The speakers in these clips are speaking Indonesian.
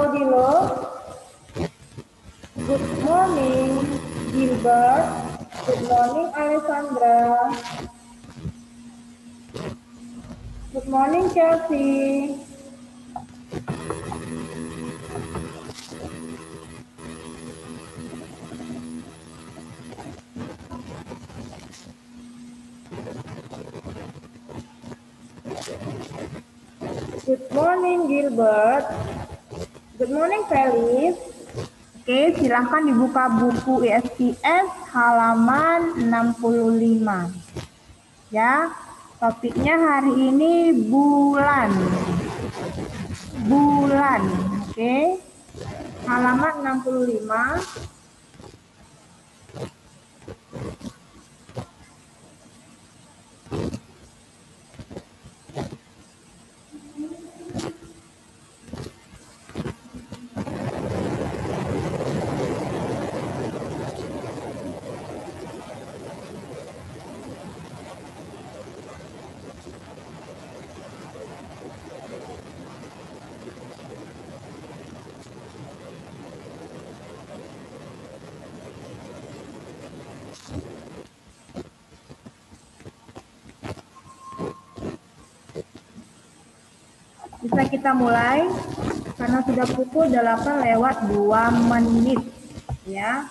Audilo. Good morning, Gilbert. Good morning, Alessandra. Good morning, Chelsea. Good morning, Gilbert. Good morning, Felix. Oke, silahkan dibuka buku ISPS halaman 65. Ya, topiknya hari ini bulan. Bulan, oke. Halaman 65. Bisa kita mulai karena sudah pukul 8 lewat 2 menit ya.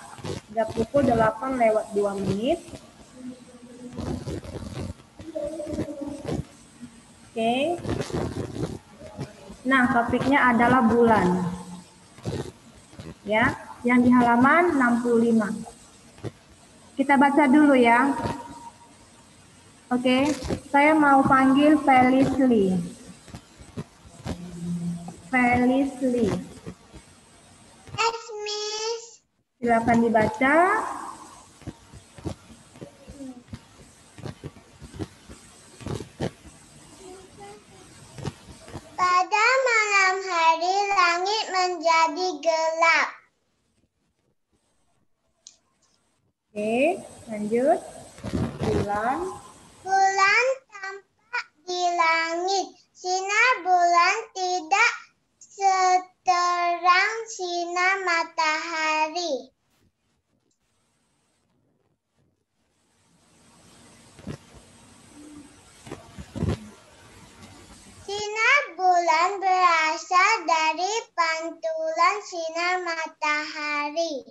Sudah pukul 8 lewat 2 menit. Oke. Nah, topiknya adalah bulan. Ya, yang di halaman 65. Kita baca dulu ya. Oke, saya mau panggil Felicity. Felicity. Yes, Miss. Silakan dibaca. Pada malam hari langit menjadi gelap. Oke, lanjut. Bulan. Bulan tampak di langit. Sinar bulan tidak seterang sinar matahari. Sinar bulan berasal dari pantulan sinar matahari.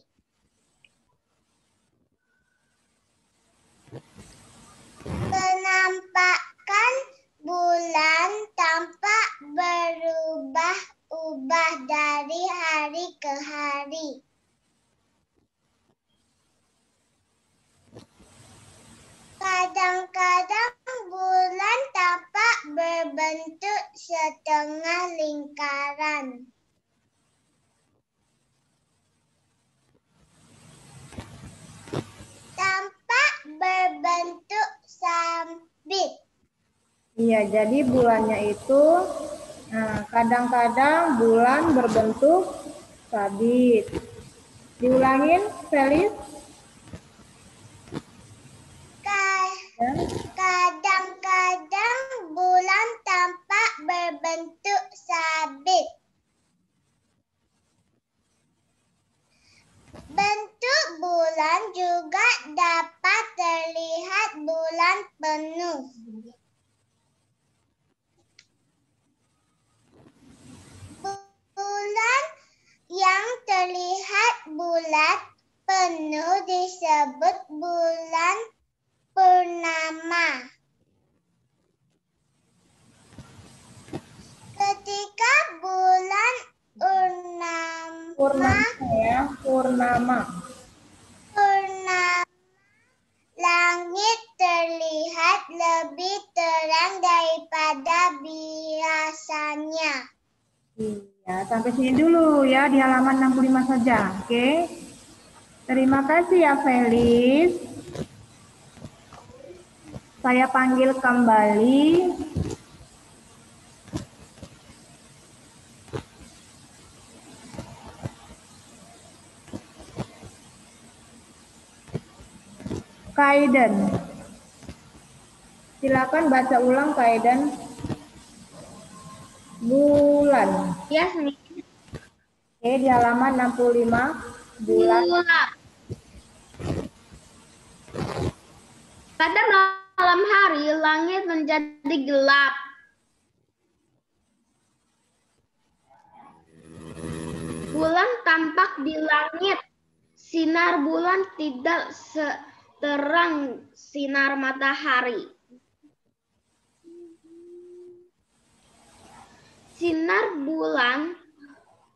Penampakan bulan tampak berubah-ubah dari hari ke hari. Kadang-kadang bulan tampak berbentuk setengah lingkaran. Tampak berbentuk sambit. Iya, jadi bulannya itu nah, kadang-kadang bulan berbentuk sabit. Diulangin, Felis. Ka- Ya. 25 saja, oke? Okay? Terima kasih ya Felis. Saya panggil kembali Kaiden. Silakan baca ulang Kaiden. Bulan. Ya, yes, Oke, di halaman 65 bulan Gelap. Pada malam hari, langit menjadi gelap. Bulan tampak di langit. Sinar bulan tidak seterang sinar matahari. Sinar bulan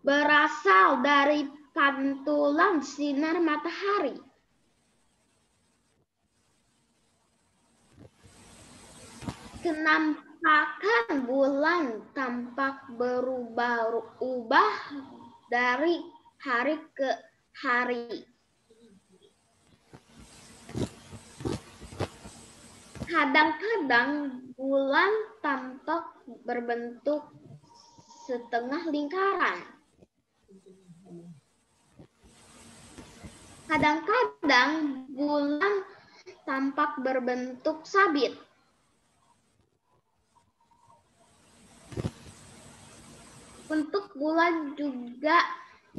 berasal dari pantulan sinar matahari. Kenampakan bulan tampak berubah-ubah dari hari ke hari. Kadang-kadang bulan tampak berbentuk setengah lingkaran. Kadang-kadang bulan tampak berbentuk sabit. Untuk bulan juga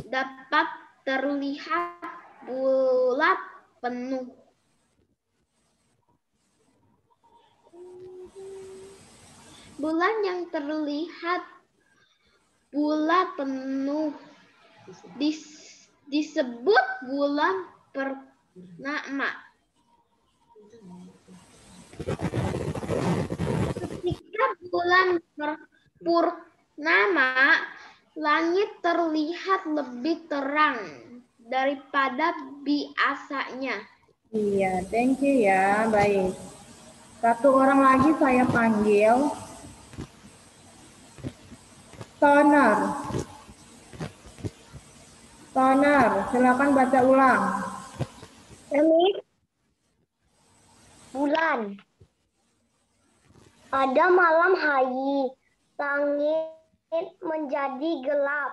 dapat terlihat bulat penuh. Bulan yang terlihat bulat penuh dis- disebut bulan purnama. Ketika bulan purnama, langit terlihat lebih terang daripada biasanya. Iya, thank you ya. Baik. Satu orang lagi saya panggil. Toner. Toner, silakan baca ulang. Ini bulan. Pada malam hari, langit menjadi gelap.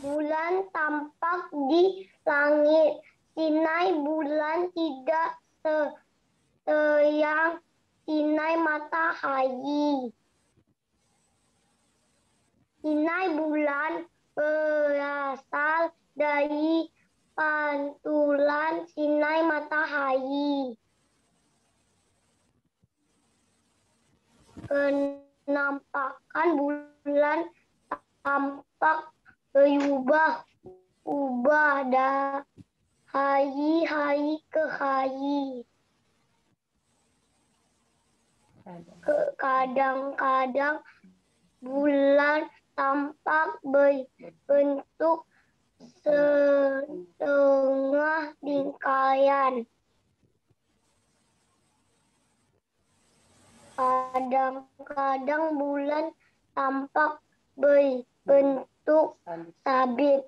Bulan tampak di langit. Sinai bulan tidak terang sinai matahari. Sinai bulan berasal dari pantulan sinai matahari. Penampakan bulan tampak berubah ubah dari hari ke hari. Kadang-kadang bulan tampak berbentuk setengah lingkaran. Kadang-kadang bulan tampak berbentuk sabit.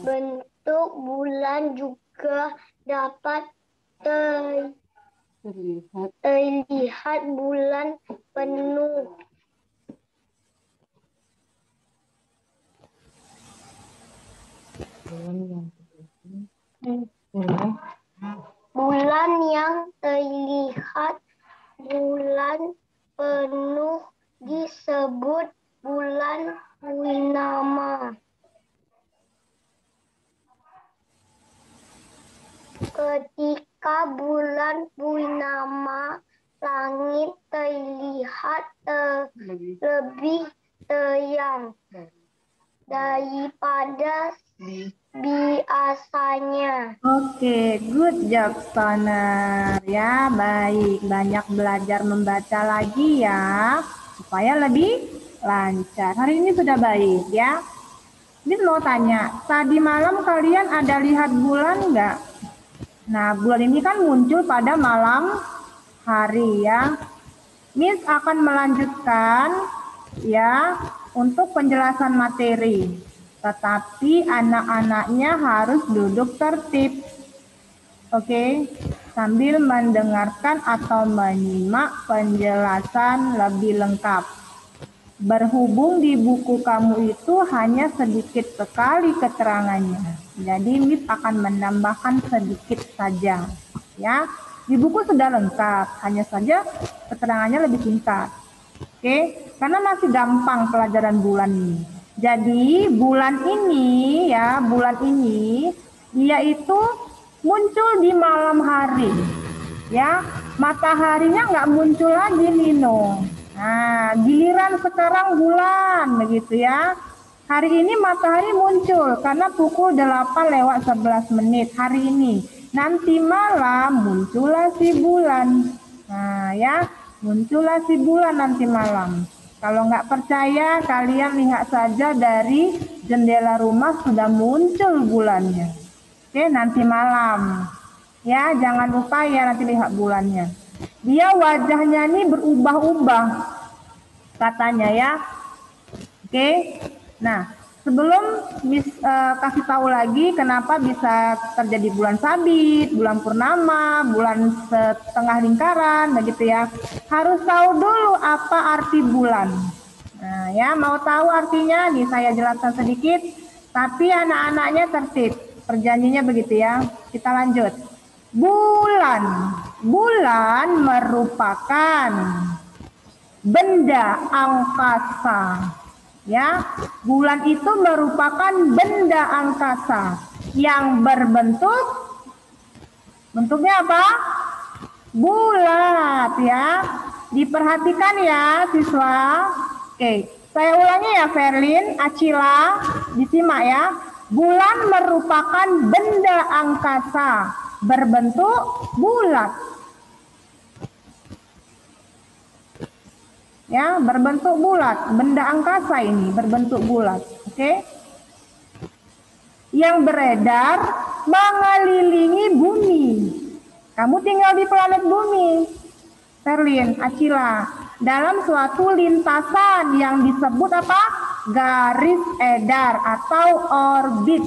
Bentuk bulan juga dapat ter- terlihat bulan penuh. Bulan yang terlihat bulan penuh disebut bulan purnama. Ketika bulan purnama, langit terlihat ter- lebih terang daripada biasanya. Oke, good job Stoner. Ya, baik. Banyak belajar membaca lagi ya. Supaya lebih lancar. Hari ini sudah baik ya. Ini mau tanya, tadi malam kalian ada lihat bulan nggak? Nah, bulan ini kan muncul pada malam hari ya. Miss akan melanjutkan ya untuk penjelasan materi. Tetapi anak-anaknya harus duduk tertib. Oke, sambil mendengarkan atau menyimak penjelasan lebih lengkap. Berhubung di buku kamu itu hanya sedikit sekali keterangannya. Jadi Miss akan menambahkan sedikit saja. Ya. Di buku sudah lengkap, hanya saja keterangannya lebih singkat. Oke, karena masih gampang pelajaran bulan ini. Jadi bulan ini ya, bulan ini dia itu muncul di malam hari. Ya, mataharinya nggak muncul lagi Nino. Nah, giliran sekarang bulan begitu ya. Hari ini matahari muncul karena pukul 8 lewat 11 menit hari ini. Nanti malam muncullah si bulan. Nah ya, muncullah si bulan nanti malam. Kalau nggak percaya, kalian lihat saja dari jendela rumah sudah muncul bulannya. Oke, nanti malam. Ya, jangan lupa ya nanti lihat bulannya. Dia wajahnya ini berubah-ubah katanya ya. Oke. Nah, sebelum bis, uh, kasih tahu lagi kenapa bisa terjadi bulan sabit, bulan purnama, bulan setengah lingkaran, begitu ya. Harus tahu dulu apa arti bulan. Nah, ya mau tahu artinya nih saya jelaskan sedikit, tapi anak-anaknya tertib. Perjanjiannya begitu ya. Kita lanjut. Bulan. Bulan merupakan benda angkasa Ya, bulan itu merupakan benda angkasa yang berbentuk bentuknya apa? Bulat ya. Diperhatikan ya siswa. Oke, saya ulangi ya Ferlin, Acila, disimak ya. Bulan merupakan benda angkasa berbentuk bulat ya berbentuk bulat. Benda angkasa ini berbentuk bulat. Oke? Okay? yang beredar mengelilingi bumi. Kamu tinggal di planet bumi Terlin, Acila dalam suatu lintasan yang disebut apa? Garis edar atau orbit.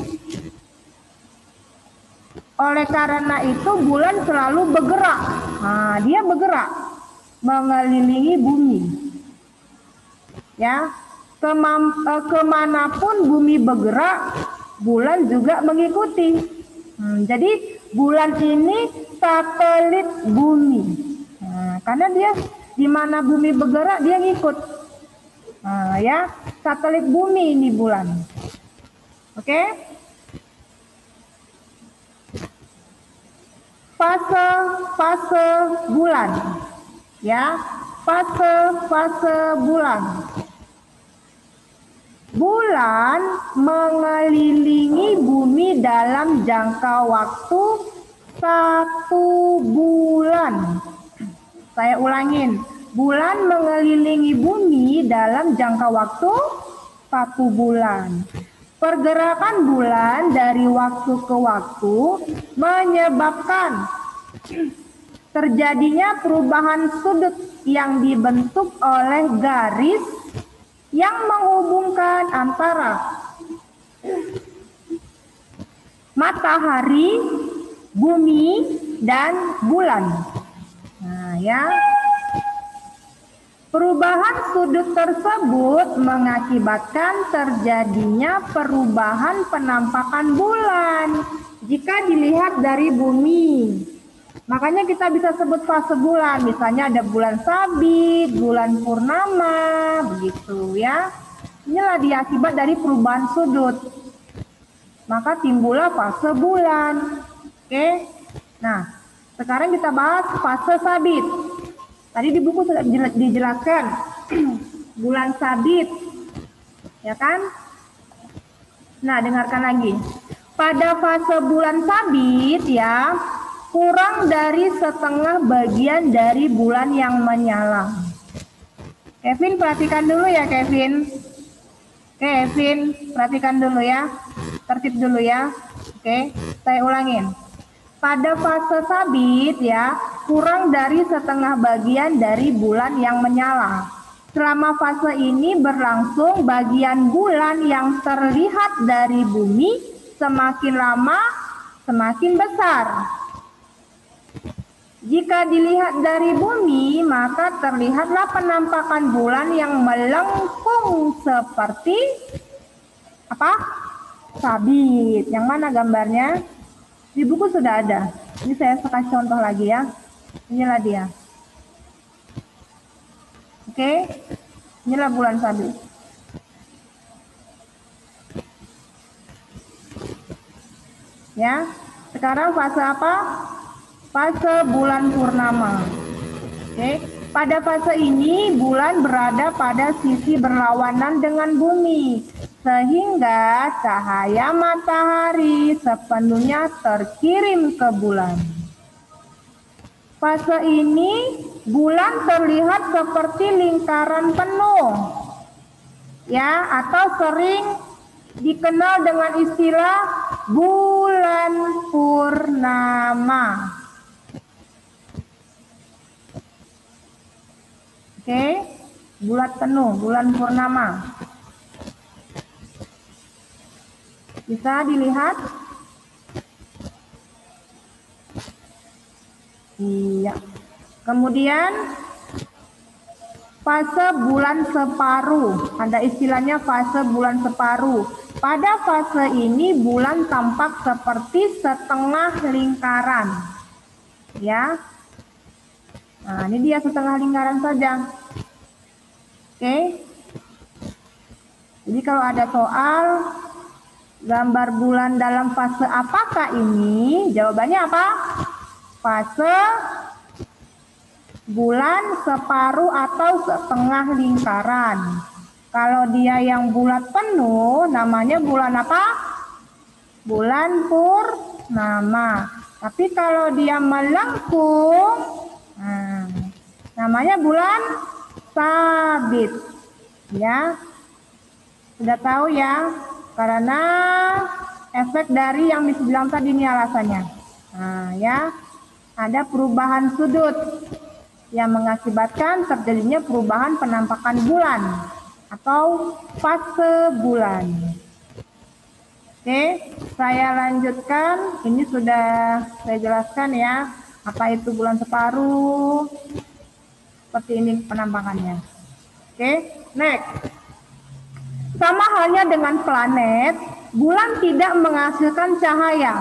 Oleh karena itu bulan selalu bergerak. Nah, dia bergerak mengelilingi bumi ya Kemam, eh, ke mana pun bumi bergerak bulan juga mengikuti. Hmm, jadi bulan ini satelit bumi. Nah, karena dia di mana bumi bergerak dia ngikut. Nah, ya satelit bumi ini bulan. Oke? Fase fase bulan. Ya fase fase bulan Bulan mengelilingi bumi dalam jangka waktu satu bulan. Saya ulangin, bulan mengelilingi bumi dalam jangka waktu satu bulan. Pergerakan bulan dari waktu ke waktu menyebabkan terjadinya perubahan sudut yang dibentuk oleh garis yang menghubungkan antara matahari, bumi, dan bulan. Nah, ya. Perubahan sudut tersebut mengakibatkan terjadinya perubahan penampakan bulan jika dilihat dari bumi. Makanya kita bisa sebut fase bulan, misalnya ada bulan sabit, bulan purnama, begitu ya. Inilah dia akibat dari perubahan sudut. Maka timbullah fase bulan. Oke. Nah, sekarang kita bahas fase sabit. Tadi di buku sudah dijelaskan bulan sabit. Ya kan? Nah, dengarkan lagi. Pada fase bulan sabit ya, kurang dari setengah bagian dari bulan yang menyala. Kevin perhatikan dulu ya Kevin. Kevin perhatikan dulu ya. Tertib dulu ya. Oke, saya ulangin. Pada fase sabit ya, kurang dari setengah bagian dari bulan yang menyala. Selama fase ini berlangsung, bagian bulan yang terlihat dari bumi semakin lama semakin besar. Jika dilihat dari bumi, maka terlihatlah penampakan bulan yang melengkung seperti apa? Sabit. Yang mana gambarnya? Di buku sudah ada. Ini saya kasih contoh lagi ya. Inilah dia. Oke. Inilah bulan sabit. Ya. Sekarang fase apa? Fase bulan purnama. Oke. Pada fase ini bulan berada pada sisi berlawanan dengan bumi sehingga cahaya matahari sepenuhnya terkirim ke bulan. Fase ini bulan terlihat seperti lingkaran penuh. Ya, atau sering dikenal dengan istilah bulan purnama. Oke, bulat penuh, bulan purnama. Bisa dilihat? Iya. Kemudian fase bulan separuh. Ada istilahnya fase bulan separuh. Pada fase ini bulan tampak seperti setengah lingkaran. Ya. Nah, ini dia setengah lingkaran saja. Oke. Jadi kalau ada soal gambar bulan dalam fase apakah ini? Jawabannya apa? fase bulan separuh atau setengah lingkaran. Kalau dia yang bulat penuh, namanya bulan apa? Bulan purnama. Tapi kalau dia melengkung, nah, namanya bulan sabit. Ya, sudah tahu ya? Karena efek dari yang dibilang tadi ini alasannya. Nah, ya ada perubahan sudut yang mengakibatkan terjadinya perubahan penampakan bulan atau fase bulan. Oke, saya lanjutkan. Ini sudah saya jelaskan ya, apa itu bulan separuh. Seperti ini penampakannya. Oke, next. Sama halnya dengan planet, bulan tidak menghasilkan cahaya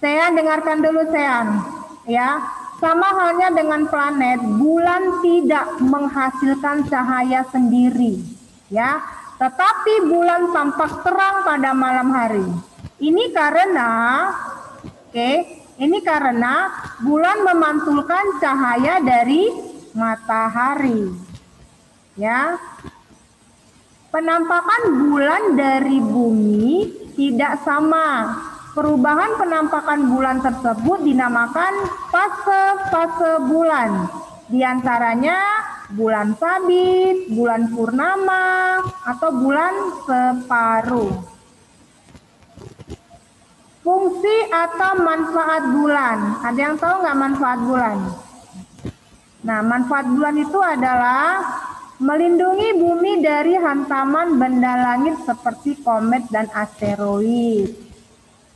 Sean dengarkan dulu Sean. Ya, sama halnya dengan planet, bulan tidak menghasilkan cahaya sendiri. Ya, tetapi bulan tampak terang pada malam hari. Ini karena oke, okay, ini karena bulan memantulkan cahaya dari matahari. Ya. Penampakan bulan dari bumi tidak sama Perubahan penampakan bulan tersebut dinamakan fase-fase bulan. Di antaranya bulan sabit, bulan purnama, atau bulan separuh. Fungsi atau manfaat bulan. Ada yang tahu nggak manfaat bulan? Nah, manfaat bulan itu adalah melindungi bumi dari hantaman benda langit seperti komet dan asteroid.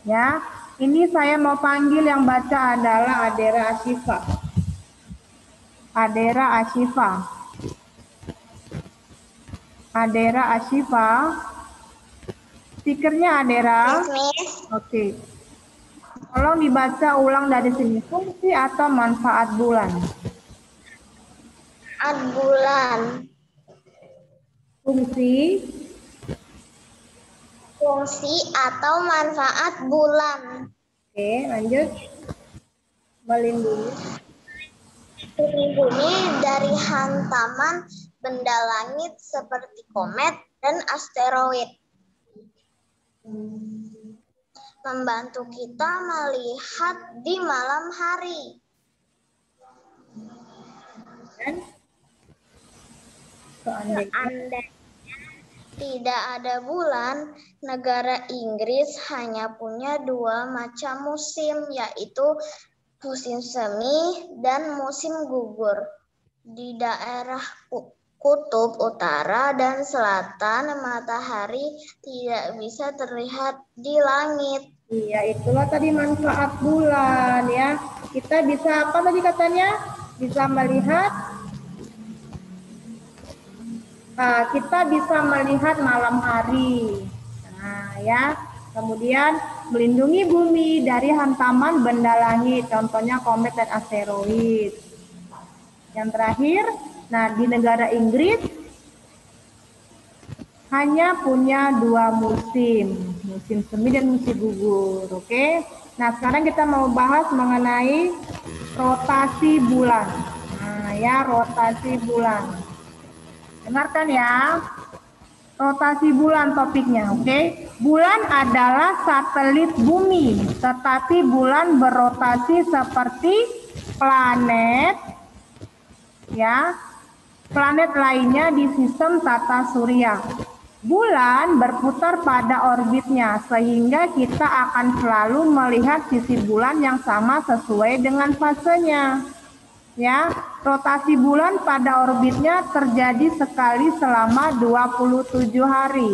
Ya, ini saya mau panggil yang baca adalah Adera Ashifa. Adera Ashifa. Adera Ashifa. Stikernya Adera. Oke. Okay. Tolong dibaca ulang dari sini. Fungsi atau manfaat bulan? Manfaat bulan. Fungsi Fungsi atau manfaat bulan. Oke, lanjut. Melindungi. Melindungi dari hantaman benda langit seperti komet dan asteroid. Membantu kita melihat di malam hari. Dan seandainya tidak ada bulan, negara Inggris hanya punya dua macam musim, yaitu musim semi dan musim gugur. Di daerah kutub utara dan selatan, matahari tidak bisa terlihat di langit. Iya, itulah tadi manfaat bulan ya. Kita bisa apa tadi katanya? Bisa melihat uh, kita bisa melihat malam hari. Nah, ya. Kemudian melindungi bumi dari hantaman benda langit, contohnya komet dan asteroid. Yang terakhir, nah di negara Inggris hanya punya dua musim, musim semi dan musim gugur. Oke. Nah, sekarang kita mau bahas mengenai rotasi bulan. Nah, ya rotasi bulan. Dengarkan ya. Rotasi bulan topiknya, oke? Bulan adalah satelit bumi, tetapi bulan berotasi seperti planet ya. Planet lainnya di sistem tata surya. Bulan berputar pada orbitnya sehingga kita akan selalu melihat sisi bulan yang sama sesuai dengan fasenya. Ya, rotasi bulan pada orbitnya terjadi sekali selama 27 hari.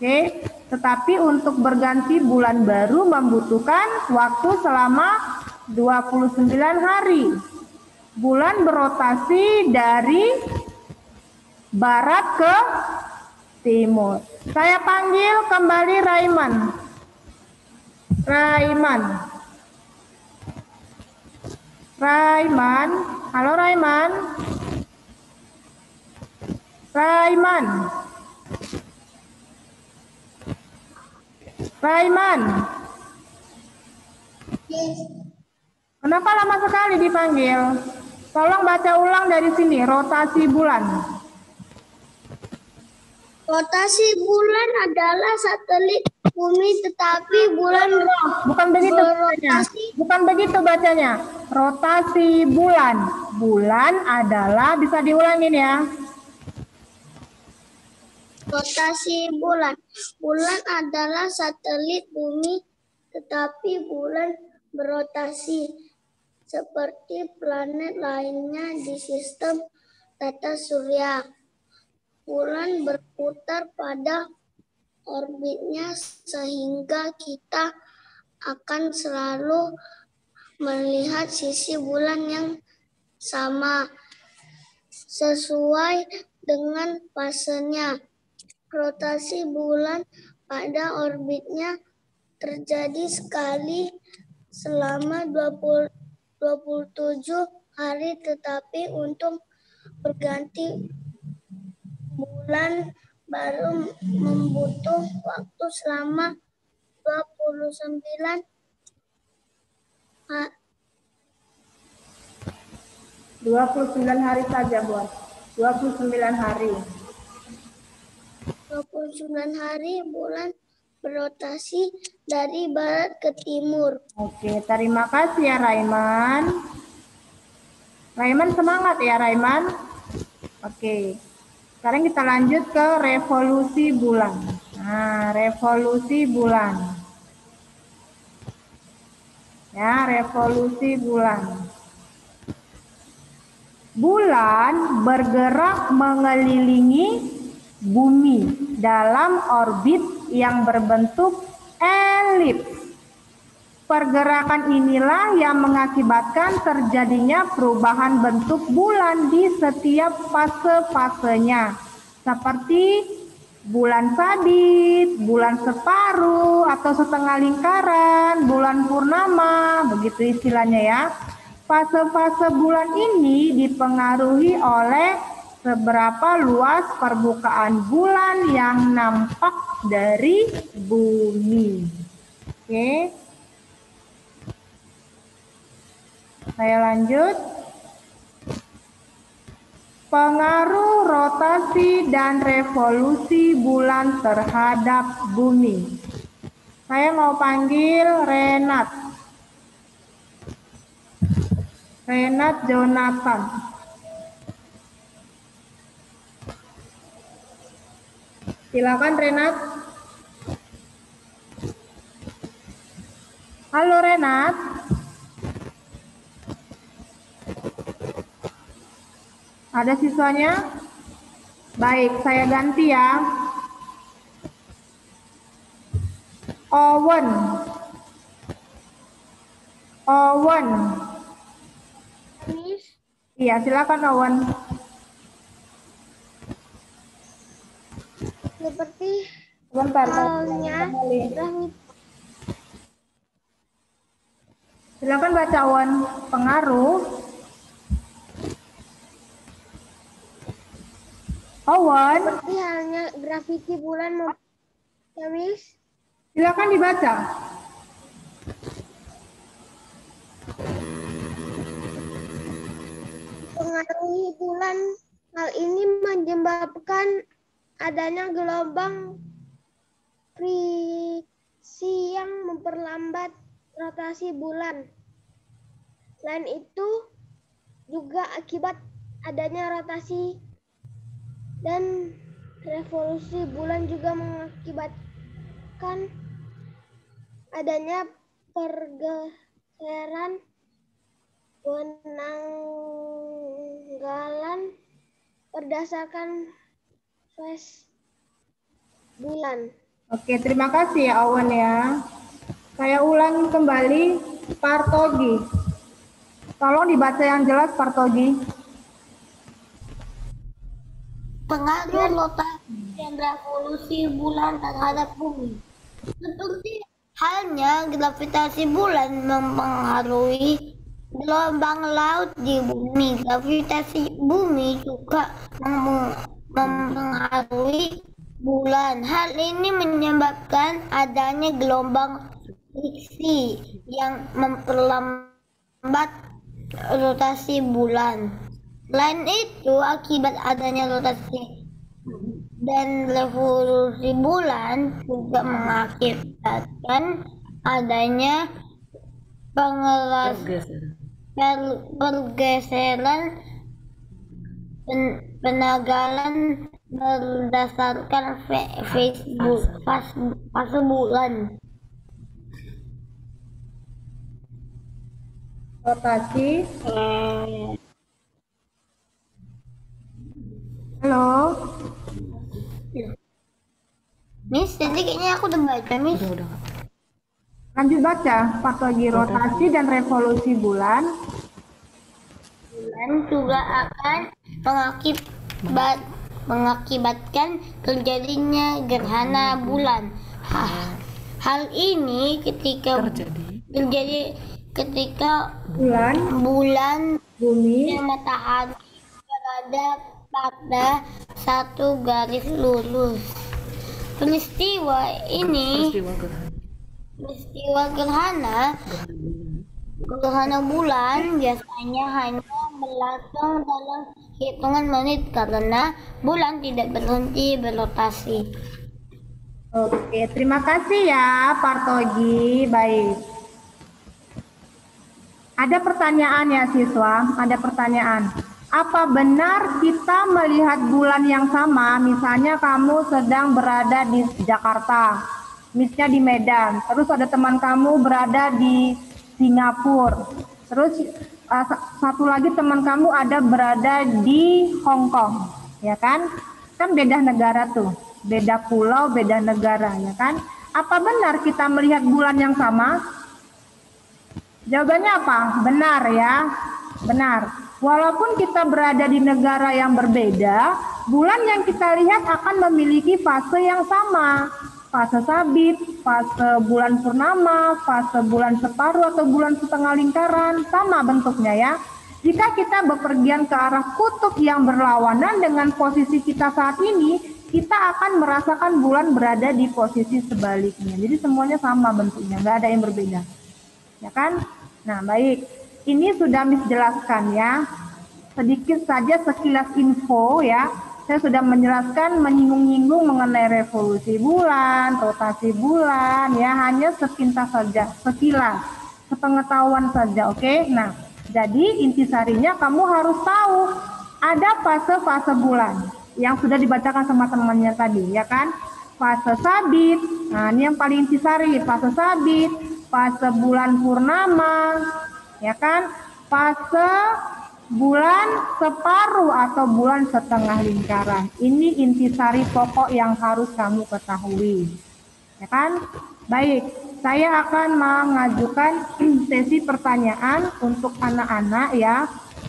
Oke, tetapi untuk berganti bulan baru membutuhkan waktu selama 29 hari. Bulan berotasi dari barat ke timur. Saya panggil kembali Raiman. Raiman. Raiman. Halo Raiman. Raiman. Raiman. Kenapa lama sekali dipanggil? Tolong baca ulang dari sini, rotasi bulan. Rotasi bulan adalah satelit bumi tetapi bulan Bukan begitu bacanya. Bukan begitu bacanya. Rotasi bulan. Bulan adalah bisa diulangin ya. rotasi bulan. Bulan adalah satelit bumi tetapi bulan berotasi seperti planet lainnya di sistem tata surya. Bulan berputar pada orbitnya sehingga kita akan selalu melihat sisi bulan yang sama sesuai dengan fasenya. Rotasi bulan pada orbitnya terjadi sekali selama 20, 27 hari tetapi untuk berganti bulan baru membutuh waktu selama 29 ha- 29 hari saja, Buat. 29 hari. 29 hari bulan berotasi dari barat ke timur. Oke, terima kasih ya Raiman. Raiman semangat ya Raiman. Oke. Sekarang kita lanjut ke revolusi bulan. Nah, revolusi bulan. Ya, revolusi bulan. Bulan bergerak mengelilingi bumi dalam orbit yang berbentuk elips. Pergerakan inilah yang mengakibatkan terjadinya perubahan bentuk bulan di setiap fase-fasenya. Seperti bulan sabit, bulan separuh atau setengah lingkaran, bulan purnama, begitu istilahnya ya. Fase-fase bulan ini dipengaruhi oleh seberapa luas permukaan bulan yang nampak dari bumi. Oke. Saya lanjut. Pengaruh rotasi dan revolusi bulan terhadap bumi. Saya mau panggil Renat. Renat Jonathan. Silakan Renat. Halo Renat. Ada siswanya? Baik, saya ganti ya. Owen. Owen. Miss, Iya, silakan Owen. Seperti halnya Silakan baca Wan. Pengaruh. Owen, seperti halnya graviti bulan Kamis silakan dibaca. pengaruhi bulan. Hal ini menyebabkan adanya gelombang friksi yang memperlambat rotasi bulan. Selain itu, juga akibat adanya rotasi dan revolusi bulan juga mengakibatkan adanya pergeseran penanggalan berdasarkan fase bulan. Oke, terima kasih ya Owen ya. Saya ulangi kembali Partogi. Tolong dibaca yang jelas Partogi. pengaruh rotasi dan revolusi bulan terhadap bumi. Seperti halnya gravitasi bulan mempengaruhi gelombang laut di bumi, gravitasi bumi juga mem- mempengaruhi bulan. Hal ini menyebabkan adanya gelombang friksi yang memperlambat rotasi bulan. Selain itu, akibat adanya rotasi dan revolusi bulan juga mengakibatkan adanya pengeras per- pergeseran penanggalan berdasarkan Facebook pas, fase bulan. Rotasi. Halo. Miss, jadi kayaknya aku udah baca, Miss. Lanjut baca. Partogi rotasi dan revolusi bulan. bulan juga akan mengakibat mengakibatkan terjadinya gerhana bulan. Ha- Hal ini ketika terjadi. ketika Bulan, bulan bumi, dan matahari berada pada satu garis lurus. Peristiwa ini peristiwa gerhana gerhana bulan biasanya hanya berlangsung dalam hitungan menit karena bulan tidak berhenti berotasi. Oke, terima kasih ya Partogi. Baik. Ada pertanyaan ya siswa, ada pertanyaan. Apa benar kita melihat bulan yang sama? Misalnya kamu sedang berada di Jakarta, misalnya di Medan, terus ada teman kamu berada di Singapura, terus uh, sa- satu lagi teman kamu ada berada di Hong Kong, ya kan? Kan beda negara tuh, beda pulau, beda negara, ya kan? Apa benar kita melihat bulan yang sama? Jawabannya apa? Benar ya, benar. Walaupun kita berada di negara yang berbeda, bulan yang kita lihat akan memiliki fase yang sama. Fase sabit, fase bulan purnama, fase bulan separuh atau bulan setengah lingkaran, sama bentuknya ya. Jika kita bepergian ke arah kutub yang berlawanan dengan posisi kita saat ini, kita akan merasakan bulan berada di posisi sebaliknya. Jadi semuanya sama bentuknya, nggak ada yang berbeda ya kan? Nah, baik. Ini sudah Miss jelaskan ya. Sedikit saja sekilas info ya. Saya sudah menjelaskan menyinggung-nyinggung mengenai revolusi bulan, rotasi bulan ya, hanya sepintas saja, sekilas, sepengetahuan saja, oke? Nah, jadi intisarinya kamu harus tahu ada fase-fase bulan yang sudah dibacakan sama temannya tadi, ya kan? Fase sabit, nah ini yang paling intisari, fase sabit, fase bulan purnama, ya kan? Fase bulan separuh atau bulan setengah lingkaran. Ini intisari pokok yang harus kamu ketahui. Ya kan? Baik, saya akan mengajukan sesi pertanyaan untuk anak-anak ya.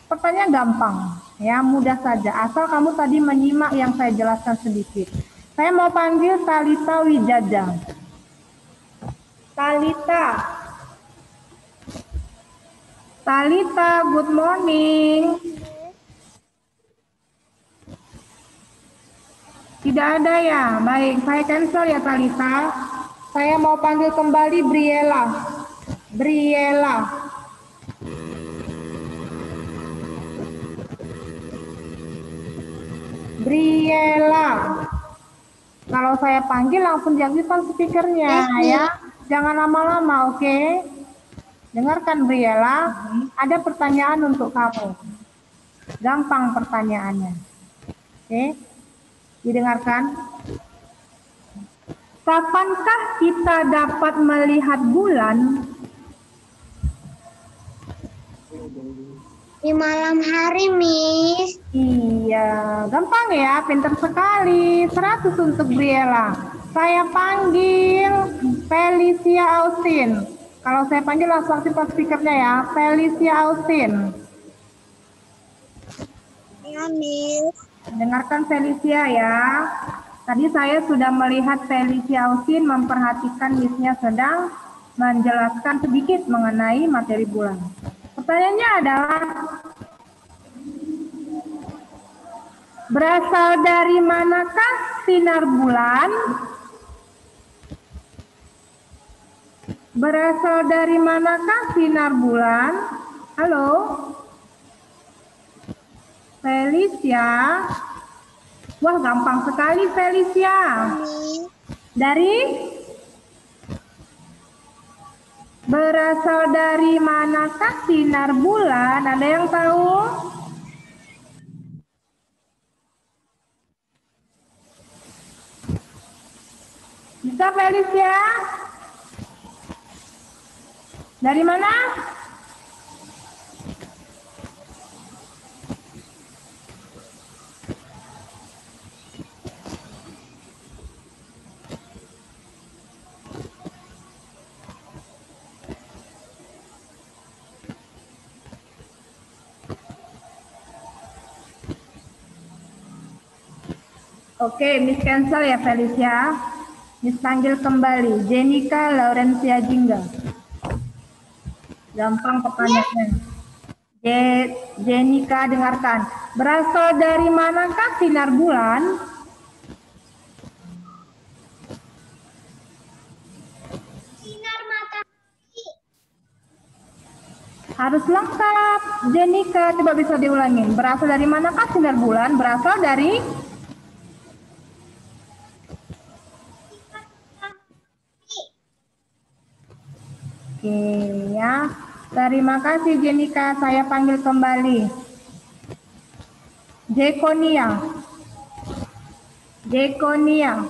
Pertanyaan gampang, ya mudah saja. Asal kamu tadi menyimak yang saya jelaskan sedikit. Saya mau panggil Talita Wijaya. Talita. Talita, good morning. Tidak ada ya? Baik, saya cancel ya Talita. Saya mau panggil kembali Briella. Briella. Briella. Kalau saya panggil langsung diaktifkan speakernya ya. Jangan lama-lama, oke? Dengarkan Briella, ada pertanyaan untuk kamu. Gampang pertanyaannya. Oke? Didengarkan? Kapankah kita dapat melihat bulan? Di malam hari, Miss. Iya, gampang ya, pinter sekali. 100 untuk Briella. Saya panggil Felicia Austin. Kalau saya panggil langsung aktifkan speakernya ya, Felicia Austin. Ya, Miss. Dengarkan Felicia ya. Tadi saya sudah melihat Felicia Austin memperhatikan missnya sedang menjelaskan sedikit mengenai materi bulan. Pertanyaannya adalah berasal dari manakah sinar bulan? Berasal dari manakah sinar bulan? Halo? Felicia? Wah, gampang sekali Felicia. Dari? Berasal dari manakah sinar bulan? Ada yang tahu? Bisa Felicia? Dari mana? Oke, Miss cancel ya Felicia. Miss panggil kembali. Jenika Laurencia Jingga. Gampang pertanyaannya. Je Jenika dengarkan. Berasal dari manakah sinar bulan? Sinar matahari. Harus lengkap. Jenika, coba bisa diulangin. Berasal dari manakah sinar bulan? Berasal dari Oke ya. Terima kasih Jenika. Saya panggil kembali. Jekonia. Jekonia.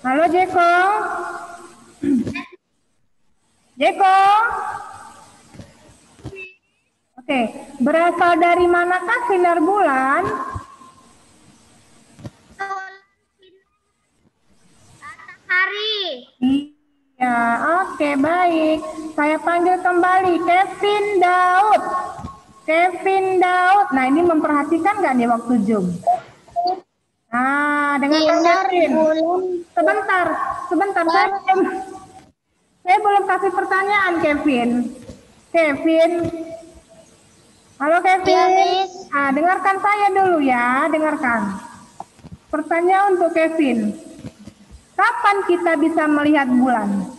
Halo Jeko. Jeko. Oke, berasal dari manakah sinar bulan? Matahari. Iya, oke baik. Saya panggil kembali Kevin Daud. Kevin Daud. Nah ini memperhatikan nggak nih waktu Zoom? Nah, dengan Kevin. bulan. Sebentar, sebentar. Saya, belum- saya belum kasih pertanyaan, Kevin. Kevin. Halo, Kevin. Ya. Ah, dengarkan saya dulu ya, dengarkan. Pertanyaan untuk Kevin. Kapan kita bisa melihat bulan?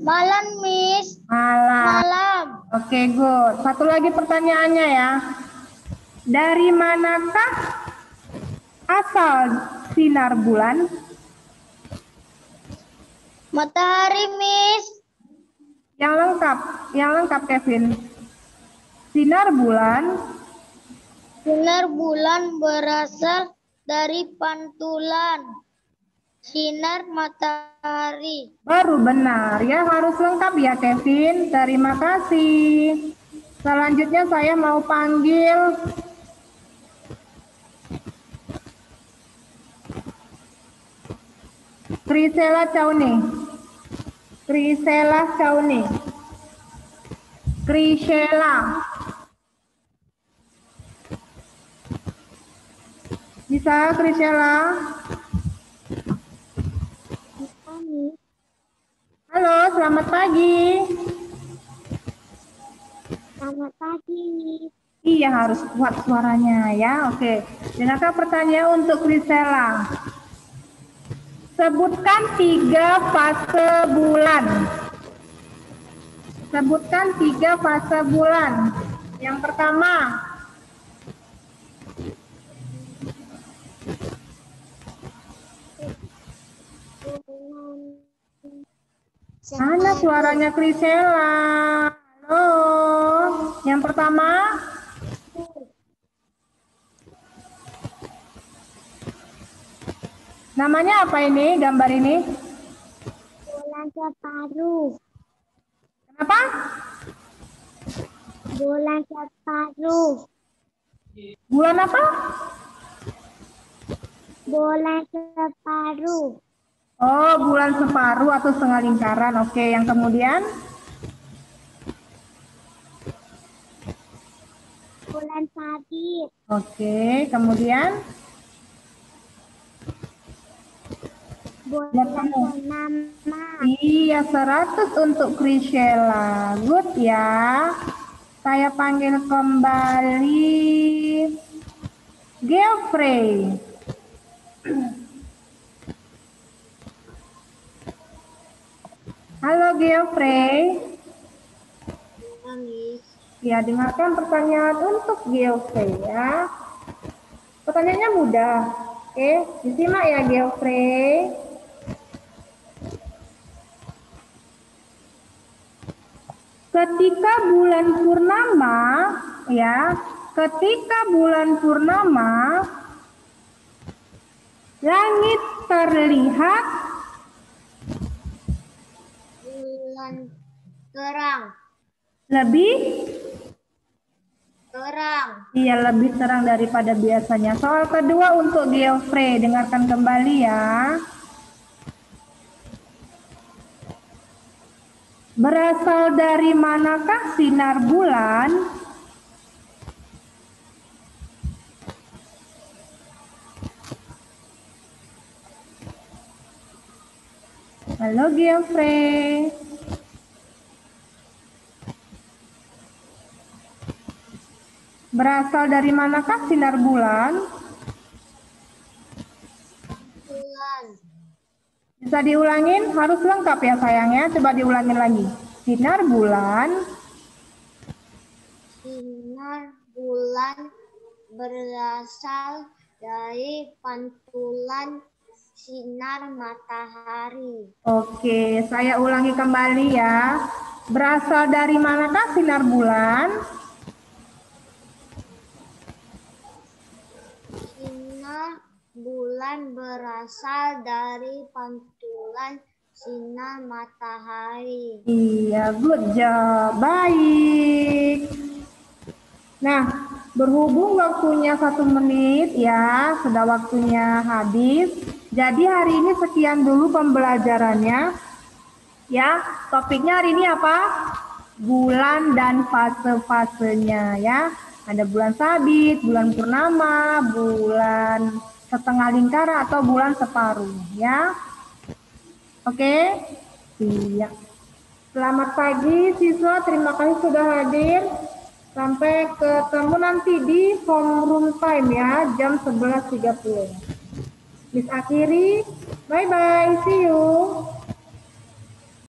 Malam, Miss. Malam. Malam. Oke, good. Satu lagi pertanyaannya ya. Dari manakah asal sinar bulan? Matahari, Miss. Yang lengkap, yang lengkap Kevin. Sinar bulan Sinar bulan berasal dari pantulan Sinar matahari. Baru benar ya, harus lengkap ya Kevin. Terima kasih. Selanjutnya saya mau panggil Trisela Cauni. Trisela Cauni. Trisela. Bisa Trisela? Halo, selamat pagi. Selamat pagi. Iya, harus kuat suaranya ya. Oke. Dengarkan pertanyaan untuk Krisela. Sebutkan tiga fase bulan. Sebutkan tiga fase bulan. Yang pertama, mana suaranya Krisela? Halo. Yang pertama, namanya apa ini? Gambar ini? Bulan separuh. Kenapa? Bulan separuh. Bulan apa? Bulan separuh. Oh, bulan separuh atau setengah lingkaran. Oke, yang kemudian? Bulan sabit. Oke, kemudian? Bulan purnama. Iya, 100 untuk Krisela. Good ya. Saya panggil kembali Geoffrey. Halo Geoffrey. Ya, dengarkan pertanyaan untuk Geoffrey ya. Pertanyaannya mudah. Oke, disimak ya Geoffrey. Ketika bulan purnama, ya, ketika bulan purnama, langit terlihat Bulan terang. lebih, Terang. iya lebih terang daripada biasanya. Soal kedua untuk Geoffrey, dengarkan kembali ya. Berasal dari manakah sinar bulan? Halo Geoffrey. Berasal dari manakah sinar bulan? Bulan. Bisa diulangin? Harus lengkap ya sayangnya. Coba diulangin lagi. Sinar bulan Sinar bulan berasal dari pantulan sinar matahari. Oke, saya ulangi kembali ya. Berasal dari manakah sinar bulan? Sinar bulan berasal dari pantulan sinar matahari. Iya, good job. Baik. Nah, berhubung waktunya satu menit ya, sudah waktunya habis. Jadi hari ini sekian dulu pembelajarannya. Ya, topiknya hari ini apa? Bulan dan fase-fasenya ya. Ada bulan sabit, bulan purnama, bulan setengah lingkaran atau bulan separuh ya. Oke? Iya. Selamat pagi siswa, terima kasih sudah hadir. Sampai ketemu nanti di homeroom time ya, jam 11.30. Miss akhiri, bye-bye, see you.